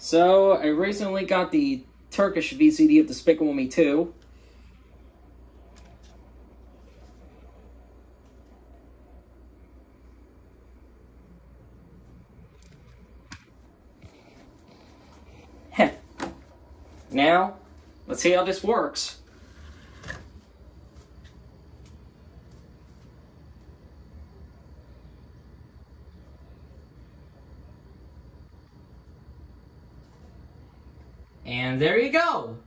So, I recently got the Turkish VCD of Despicable Me 2. Heh. Now, let's see how this works. And there you go.